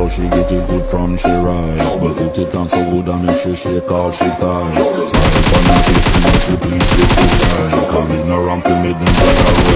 blow, she get it good from she rise. But put it on so good and make sure she call she ties Start up on the face, she please take the shine Come in around to me, them better roll